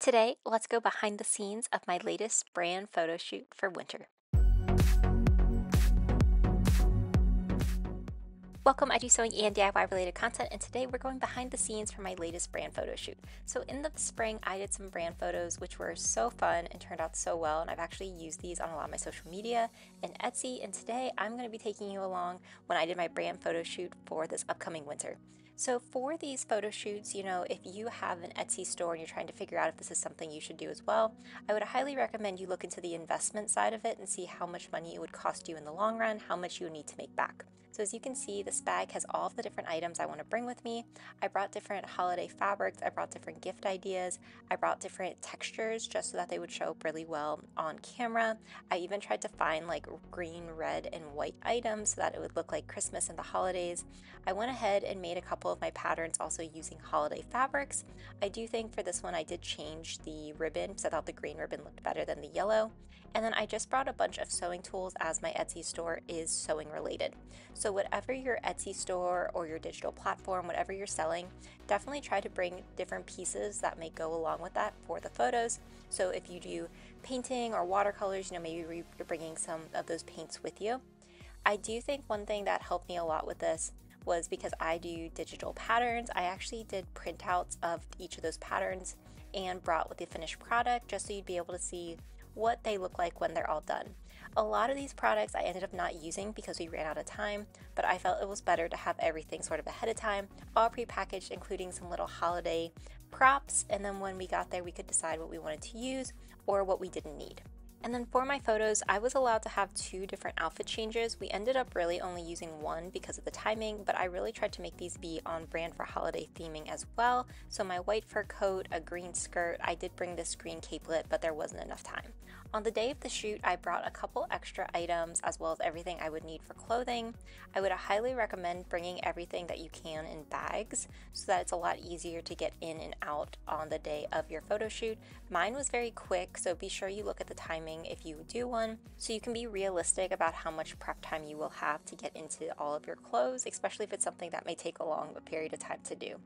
Today, let's go behind the scenes of my latest brand photo shoot for winter. Welcome, I do sewing and DIY related content, and today we're going behind the scenes for my latest brand photo shoot. So, in the spring, I did some brand photos which were so fun and turned out so well, and I've actually used these on a lot of my social media and Etsy. And today, I'm going to be taking you along when I did my brand photo shoot for this upcoming winter. So for these photo shoots, you know, if you have an Etsy store and you're trying to figure out if this is something you should do as well, I would highly recommend you look into the investment side of it and see how much money it would cost you in the long run, how much you would need to make back. So as you can see, this bag has all of the different items I want to bring with me. I brought different holiday fabrics, I brought different gift ideas, I brought different textures just so that they would show up really well on camera. I even tried to find like green, red, and white items so that it would look like Christmas and the holidays. I went ahead and made a couple of my patterns also using holiday fabrics. I do think for this one I did change the ribbon because I thought the green ribbon looked better than the yellow. And then I just brought a bunch of sewing tools as my Etsy store is sewing related. So whatever your Etsy store or your digital platform, whatever you're selling, definitely try to bring different pieces that may go along with that for the photos. So if you do painting or watercolors, you know, maybe you're bringing some of those paints with you. I do think one thing that helped me a lot with this was because I do digital patterns. I actually did printouts of each of those patterns and brought with the finished product just so you'd be able to see what they look like when they're all done. A lot of these products I ended up not using because we ran out of time, but I felt it was better to have everything sort of ahead of time, all prepackaged, including some little holiday props, and then when we got there, we could decide what we wanted to use or what we didn't need. And then for my photos, I was allowed to have two different outfit changes. We ended up really only using one because of the timing, but I really tried to make these be on brand for holiday theming as well. So my white fur coat, a green skirt, I did bring this green capelet, but there wasn't enough time. On the day of the shoot, I brought a couple extra items as well as everything I would need for clothing. I would highly recommend bringing everything that you can in bags so that it's a lot easier to get in and out on the day of your photo shoot. Mine was very quick, so be sure you look at the timing if you do one so you can be realistic about how much prep time you will have to get into all of your clothes, especially if it's something that may take a long period of time to do.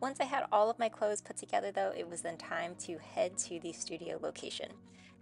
Once I had all of my clothes put together though, it was then time to head to the studio location.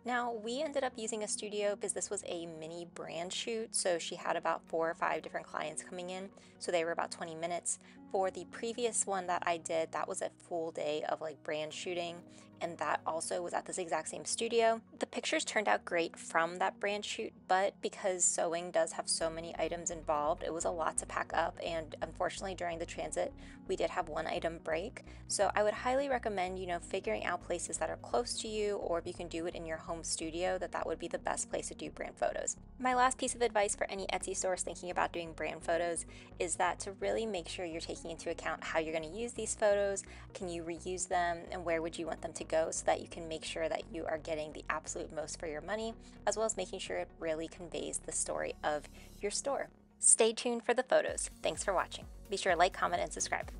Now, we ended up using a studio because this was a mini brand shoot, so she had about four or five different clients coming in, so they were about 20 minutes. For the previous one that I did, that was a full day of like brand shooting, and that also was at this exact same studio. The pictures turned out great from that brand shoot, but because sewing does have so many items involved, it was a lot to pack up, and unfortunately, during the transit, we did have one item break. So I would highly recommend, you know, figuring out places that are close to you, or if you can do it in your home studio, that that would be the best place to do brand photos. My last piece of advice for any Etsy stores thinking about doing brand photos is that to really make sure you're taking taking into account how you're going to use these photos, can you reuse them, and where would you want them to go so that you can make sure that you are getting the absolute most for your money, as well as making sure it really conveys the story of your store. Stay tuned for the photos. Thanks for watching. Be sure to like, comment, and subscribe.